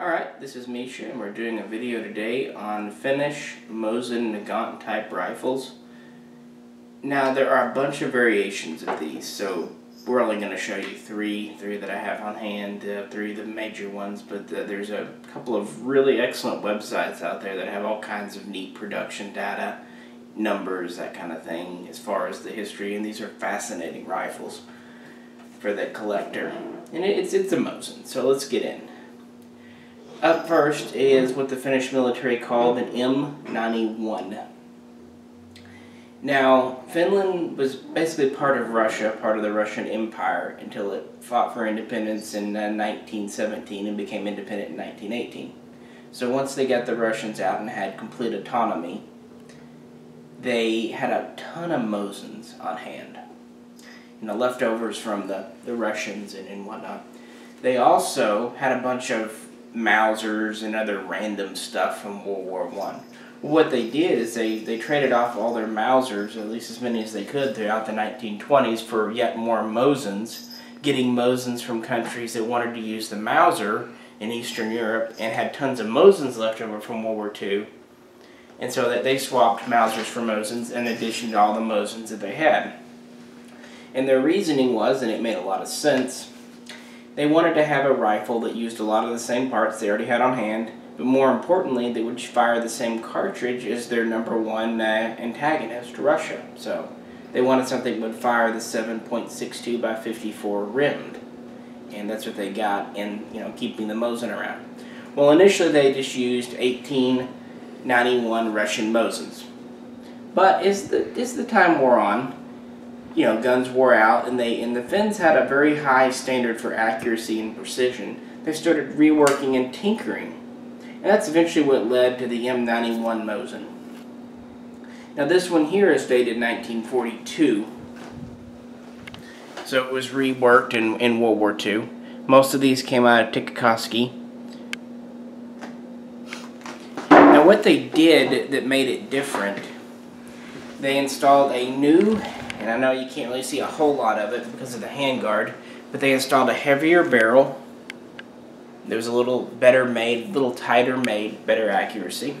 Alright, this is Misha and we're doing a video today on Finnish Mosin Nagant type rifles. Now there are a bunch of variations of these, so we're only going to show you three, three that I have on hand, uh, three of the major ones, but uh, there's a couple of really excellent websites out there that have all kinds of neat production data, numbers, that kind of thing, as far as the history, and these are fascinating rifles for the collector. And it's, it's a Mosin, so let's get in. Up first is what the Finnish military called an M91. Now, Finland was basically part of Russia, part of the Russian Empire, until it fought for independence in uh, 1917 and became independent in 1918. So once they got the Russians out and had complete autonomy, they had a ton of Mosins on hand. You know, leftovers from the, the Russians and, and whatnot. They also had a bunch of Mausers and other random stuff from World War One. What they did is they, they traded off all their Mausers, at least as many as they could, throughout the 1920s for yet more Mosins, getting Mosins from countries that wanted to use the Mauser in Eastern Europe and had tons of Mosins left over from World War II. And so that they swapped Mausers for Mosins in addition to all the Mosins that they had. And their reasoning was, and it made a lot of sense, they wanted to have a rifle that used a lot of the same parts they already had on hand, but more importantly, they would fire the same cartridge as their number one uh, antagonist, Russia. So they wanted something that would fire the 7.62 by 54 rimmed, and that's what they got in you know keeping the Mosin around. Well, initially they just used 1891 Russian Mosins, but as the as the time wore on, you know, guns wore out, and they and the Finns had a very high standard for accuracy and precision. They started reworking and tinkering, and that's eventually what led to the M91 Mosin. Now this one here is dated 1942, so it was reworked in, in World War II. Most of these came out of Tikkakoski. Now what they did that made it different, they installed a new and I know you can't really see a whole lot of it because of the handguard, but they installed a heavier barrel. There was a little better made, a little tighter made, better accuracy.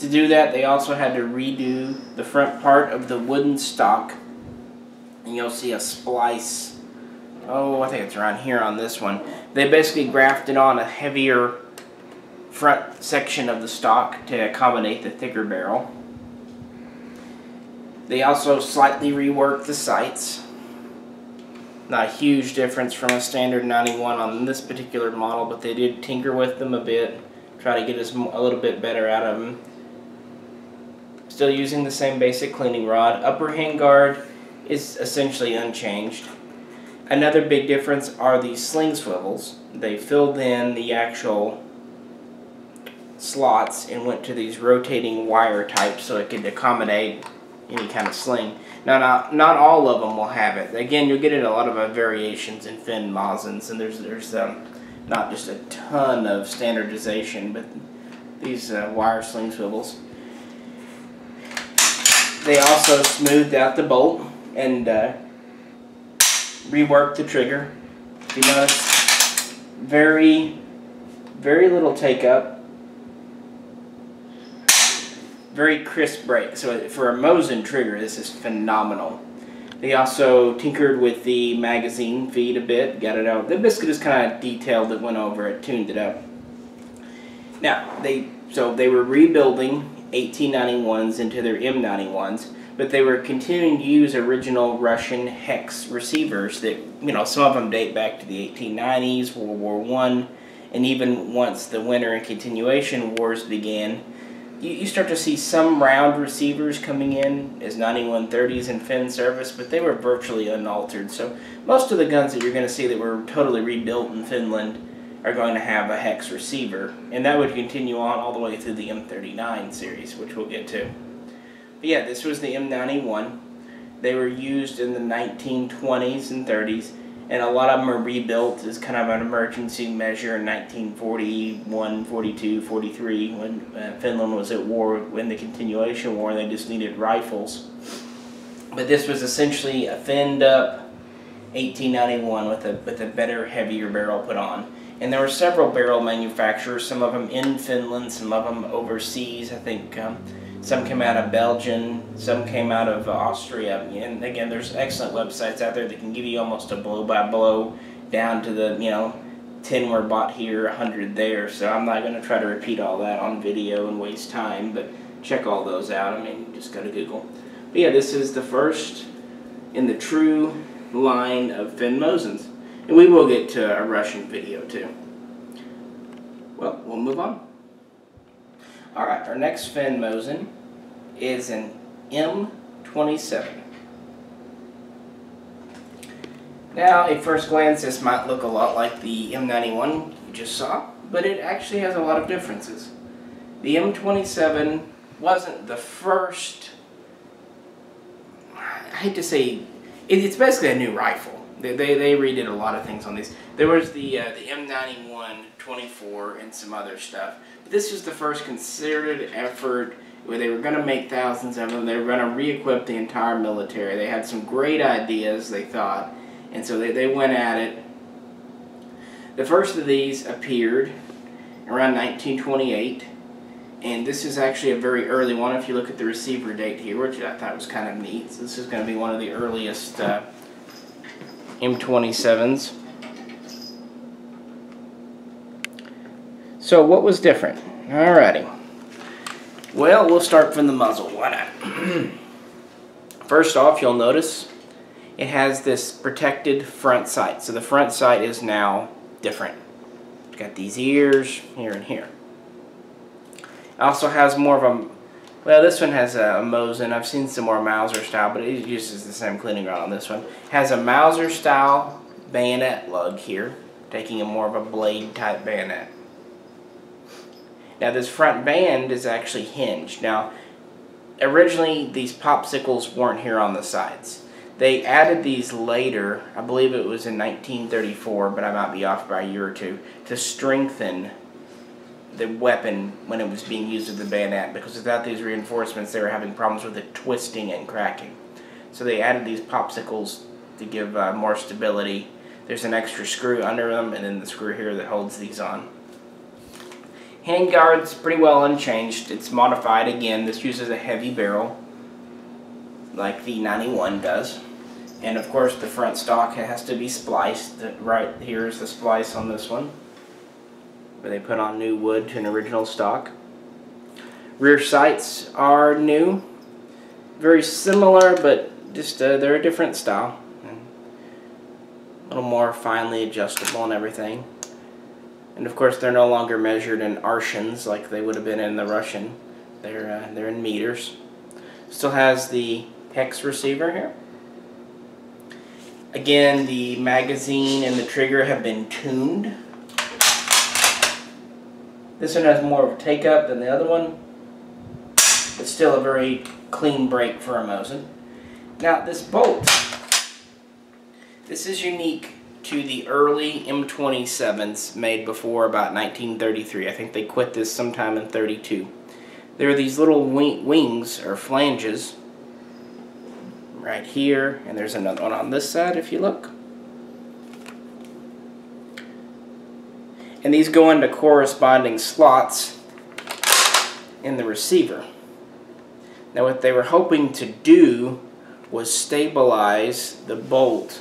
To do that, they also had to redo the front part of the wooden stock. And you'll see a splice. Oh, I think it's around here on this one. They basically grafted on a heavier front section of the stock to accommodate the thicker barrel. They also slightly reworked the sights. Not a huge difference from a standard 91 on this particular model, but they did tinker with them a bit, try to get us a little bit better out of them. Still using the same basic cleaning rod. Upper handguard is essentially unchanged. Another big difference are the sling swivels. They filled in the actual slots and went to these rotating wire types so it could accommodate any kind of sling. Now, not, not all of them will have it. Again, you'll get in a lot of uh, variations in Finn Mosins, and there's there's um, not just a ton of standardization, but these uh, wire sling swivels. They also smoothed out the bolt and uh, reworked the trigger. You notice very, very little take up very crisp break. So for a Mosin trigger, this is phenomenal. They also tinkered with the magazine feed a bit, got it out. The biscuit is kind of detailed it, went over it, tuned it up. Now, they so they were rebuilding 1891s into their M91s, but they were continuing to use original Russian hex receivers that, you know, some of them date back to the 1890s, World War One, and even once the winter and continuation wars began, you, you start to see some round receivers coming in as 9130s in Finn service, but they were virtually unaltered. So most of the guns that you're going to see that were totally rebuilt in Finland are going to have a hex receiver, and that would continue on all the way through the M39 series, which we'll get to. But yeah, this was the M91. They were used in the 1920s and 30s and a lot of them are rebuilt as kind of an emergency measure in 1941, 42, 43 when uh, Finland was at war in the continuation war and they just needed rifles. But this was essentially a finned up 1891 with a with a better, heavier barrel put on. And there were several barrel manufacturers, some of them in Finland, some of them overseas. I think um, some came out of Belgium, some came out of uh, Austria. And again, there's excellent websites out there that can give you almost a blow by blow down to the, you know, 10 were bought here, 100 there. So I'm not going to try to repeat all that on video and waste time, but check all those out. I mean, just go to Google. But yeah, this is the first in the true line of Finn Mosins. And we will get to a Russian video too. Well, we'll move on. Alright, our next Finn Mosin is an M27. Now, at first glance, this might look a lot like the M91 you just saw, but it actually has a lot of differences. The M27 wasn't the first, I hate to say, it's basically a new rifle. They, they, they redid a lot of things on these. There was the, uh, the M91 24 and some other stuff. This was the first concerted effort where they were going to make thousands of them. They were going to re-equip the entire military. They had some great ideas, they thought, and so they, they went at it. The first of these appeared around 1928, and this is actually a very early one if you look at the receiver date here, which I thought was kind of neat. So this is going to be one of the earliest uh, M27s. So what was different? Alrighty. Well, we'll start from the muzzle. Why not? First off, you'll notice it has this protected front sight. So the front sight is now different. It's got these ears here and here. It also has more of a, well this one has a, Mosin. I've seen some more Mauser style, but it uses the same cleaning rod on this one. It has a Mauser style bayonet lug here, taking a more of a blade type bayonet. Now this front band is actually hinged. Now originally these popsicles weren't here on the sides. They added these later, I believe it was in 1934, but I might be off by a year or two, to strengthen the weapon when it was being used as the bayonet because without these reinforcements they were having problems with it twisting and cracking. So they added these popsicles to give uh, more stability. There's an extra screw under them and then the screw here that holds these on. Handguard's pretty well unchanged. It's modified again. This uses a heavy barrel like the 91 does. And of course the front stock has to be spliced. Right here is the splice on this one. Where they put on new wood to an original stock. Rear sights are new. Very similar, but just uh, they're a different style. A little more finely adjustable and everything. And of course they're no longer measured in arshins like they would have been in the Russian. They're, uh, they're in meters. Still has the hex receiver here. Again, the magazine and the trigger have been tuned. This one has more of a take-up than the other one, It's still a very clean break for a Mosin. Now, this bolt, this is unique to the early M27s made before about 1933. I think they quit this sometime in 32. There are these little wings, or flanges, right here, and there's another one on this side if you look. And these go into corresponding slots in the receiver. Now what they were hoping to do was stabilize the bolt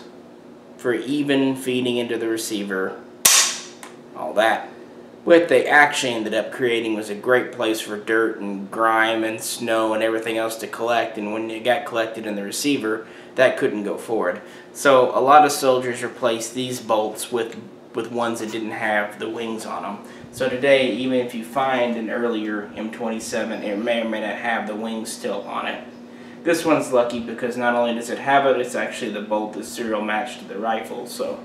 for even feeding into the receiver, all that. What they actually ended up creating was a great place for dirt and grime and snow and everything else to collect and when it got collected in the receiver that couldn't go forward. So a lot of soldiers replaced these bolts with with ones that didn't have the wings on them. So today even if you find an earlier M27 it may or may not have the wings still on it. This one's lucky because not only does it have it, it's actually the bolt is serial matched to the rifle, so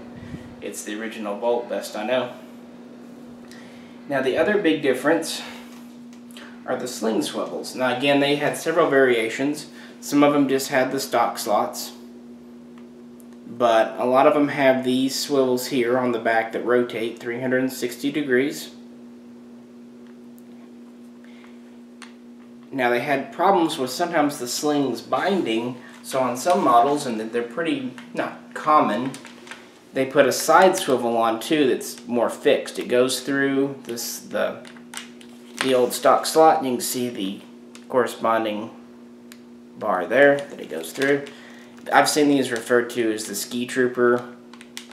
it's the original bolt, best I know. Now the other big difference are the sling swivels. Now again, they had several variations. Some of them just had the stock slots. But a lot of them have these swivels here on the back that rotate 360 degrees. Now they had problems with sometimes the slings binding, so on some models, and they're pretty, not common, they put a side swivel on too that's more fixed. It goes through this the the old stock slot and you can see the corresponding bar there that it goes through. I've seen these referred to as the Ski Trooper.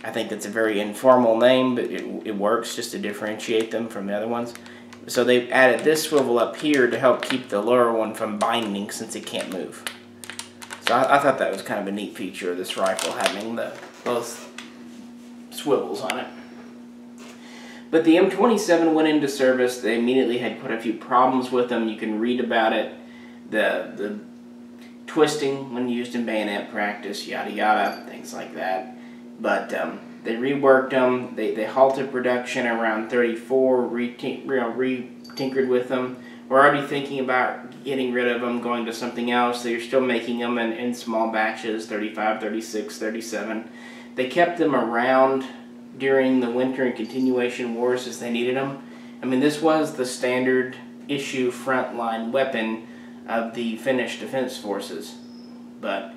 I think that's a very informal name, but it, it works just to differentiate them from the other ones. So they've added this swivel up here to help keep the lower one from binding since it can't move. So I, I thought that was kind of a neat feature of this rifle having the both swivels on it. But the M27 went into service. They immediately had quite a few problems with them. You can read about it. The the twisting when used in bayonet practice, yada yada, things like that. But um, they reworked them. They, they halted production around 34, Re you know re tinkered with them. We're already thinking about getting rid of them, going to something else. They're still making them in, in small batches, 35, 36, 37. They kept them around during the winter and continuation wars as they needed them. I mean, this was the standard issue frontline weapon of the Finnish Defense Forces. But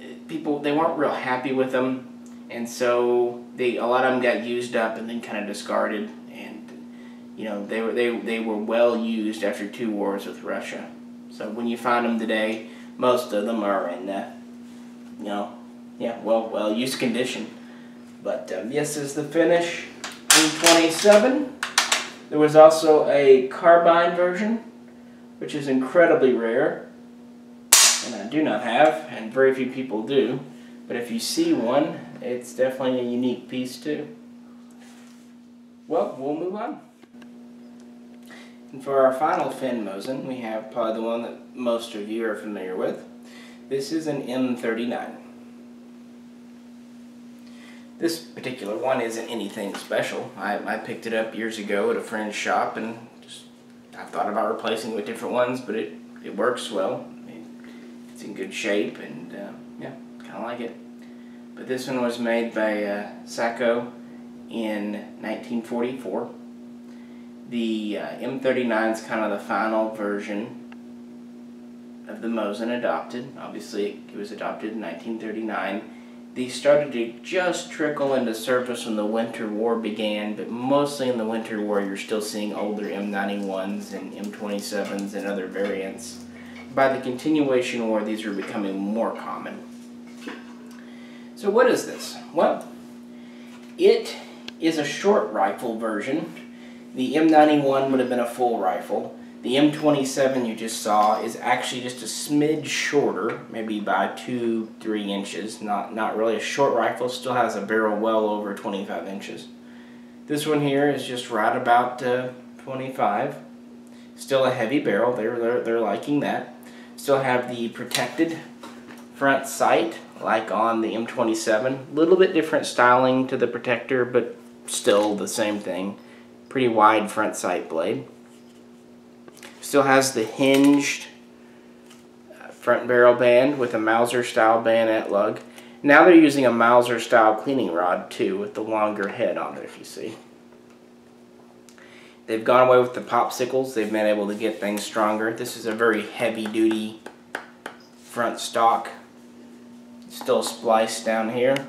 uh, people, they weren't real happy with them, and so they a lot of them got used up and then kind of discarded. And you know, they were they they were well used after two wars with Russia. So when you find them today, most of them are in, uh, you know, yeah, well well used condition. But um, this is the Finnish M27. There was also a carbine version which is incredibly rare, and I do not have, and very few people do. But if you see one, it's definitely a unique piece too. Well, we'll move on. And for our final Finn Mosin, we have probably the one that most of you are familiar with. This is an M39. This particular one isn't anything special. I, I picked it up years ago at a friend's shop and just, I've thought about replacing it with different ones, but it, it works well. it's in good shape, and uh, yeah, kind of like it. But this one was made by uh, Sako in 1944. The uh, M39 is kind of the final version of the Mosin adopted. Obviously, it was adopted in 1939 these started to just trickle into service when the Winter War began, but mostly in the Winter War you're still seeing older M91s and M27s and other variants. By the continuation war, these were becoming more common. So what is this? Well, it is a short rifle version. The M91 would have been a full rifle. The M27 you just saw is actually just a smidge shorter, maybe by two, three inches. Not, not really a short rifle, still has a barrel well over 25 inches. This one here is just right about uh, 25. Still a heavy barrel, they're, they're, they're liking that. Still have the protected front sight, like on the M27. A Little bit different styling to the protector, but still the same thing. Pretty wide front sight blade. Still has the hinged uh, front barrel band with a Mauser style bayonet lug. Now they're using a Mauser style cleaning rod too with the longer head on it if you see. They've gone away with the popsicles. They've been able to get things stronger. This is a very heavy duty front stock. Still spliced down here.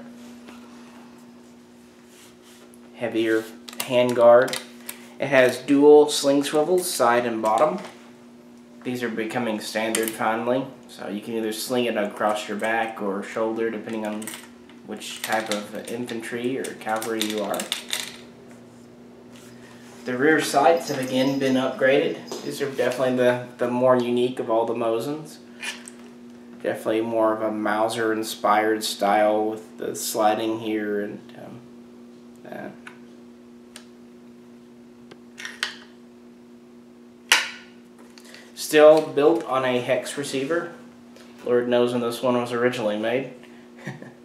Heavier handguard. It has dual sling swivels, side and bottom. These are becoming standard finally, so you can either sling it across your back or shoulder depending on which type of infantry or cavalry you are. The rear sights have again been upgraded. These are definitely the, the more unique of all the Mosins. Definitely more of a Mauser inspired style with the sliding here and um, that. Still built on a hex receiver. Lord knows when this one was originally made.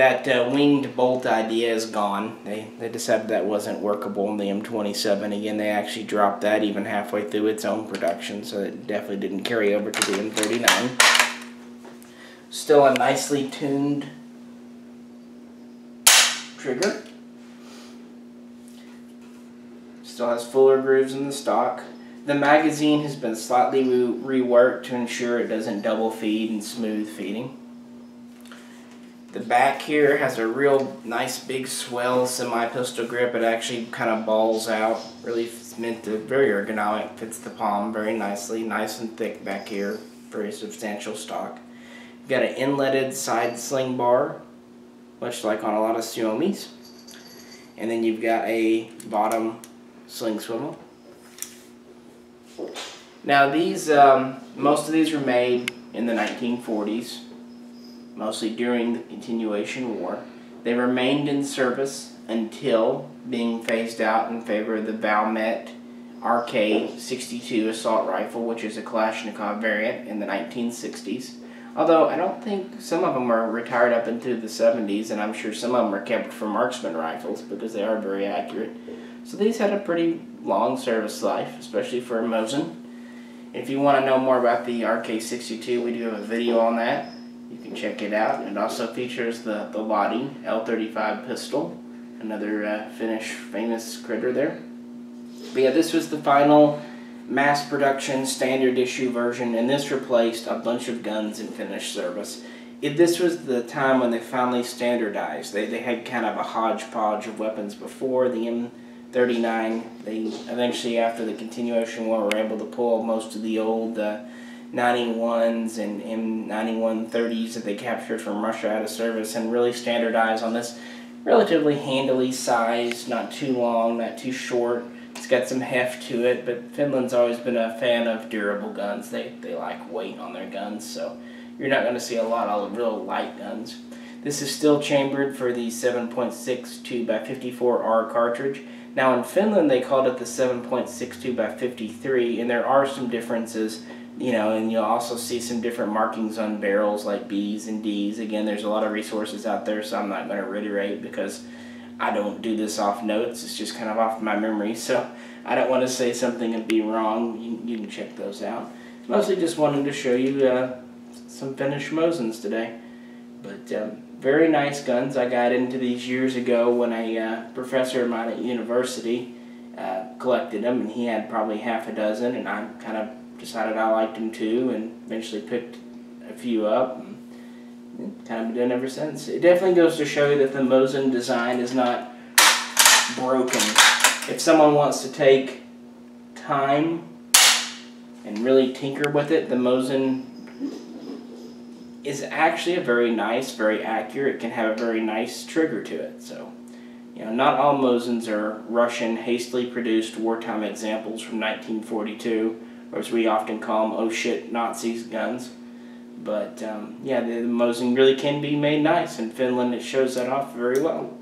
that uh, winged bolt idea is gone. They, they decided that wasn't workable in the M27. Again, they actually dropped that even halfway through its own production, so it definitely didn't carry over to the M39. Still a nicely tuned trigger. Still has fuller grooves in the stock. The magazine has been slightly re reworked to ensure it doesn't double feed and smooth feeding. The back here has a real nice big swell semi-pistol grip. It actually kind of balls out. Really it's meant to, very ergonomic, fits the palm very nicely. Nice and thick back here. Very substantial stock. Got an inletted side sling bar, much like on a lot of Suomis. And then you've got a bottom sling swivel. Now these, um, most of these were made in the 1940s, mostly during the continuation war. They remained in service until being phased out in favor of the Valmet RK-62 assault rifle, which is a Kalashnikov variant in the 1960s. Although I don't think some of them are retired up into the 70s, and I'm sure some of them are kept for marksman rifles because they are very accurate. So these had a pretty long service life, especially for Mosin. If you want to know more about the RK62, we do have a video on that. Can check it out. It also features the, the Lahti L35 pistol, another uh, Finnish famous critter there. But yeah, this was the final mass production standard issue version, and this replaced a bunch of guns in Finnish service. It, this was the time when they finally standardized. They, they had kind of a hodgepodge of weapons before the M 39. They eventually, after the continuation war, were able to pull most of the old uh, 91s and M9130s that they captured from Russia out of service and really standardize on this relatively handily sized, not too long, not too short. It's got some heft to it, but Finland's always been a fan of durable guns. They, they like weight on their guns, so you're not going to see a lot of real light guns. This is still chambered for the 7.62 by 54R cartridge. Now in Finland they called it the 7.62 by 53 and there are some differences you know and you'll also see some different markings on barrels like B's and D's. Again there's a lot of resources out there so I'm not going to reiterate because I don't do this off notes. It's just kind of off my memory so I don't want to say something and be wrong. You, you can check those out. Mostly just wanted to show you uh, some Finnish Mosins today. But um, very nice guns. I got into these years ago when a uh, professor of mine at university uh, collected them, and he had probably half a dozen, and I kind of decided I liked them too, and eventually picked a few up. And kind of been doing ever since. It definitely goes to show you that the Mosin design is not broken. If someone wants to take time and really tinker with it, the Mosin is actually a very nice, very accurate, can have a very nice trigger to it. So, you know, not all Mosins are Russian, hastily produced wartime examples from 1942, or as we often call them, oh shit, Nazis guns. But, um, yeah, the, the Mosin really can be made nice. In Finland, it shows that off very well.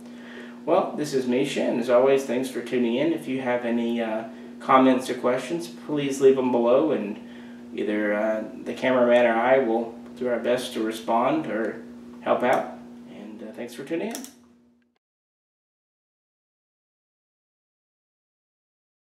Well, this is Misha, and as always, thanks for tuning in. If you have any uh, comments or questions, please leave them below, and either uh, the cameraman or I will do our best to respond or help out. And uh, thanks for tuning in.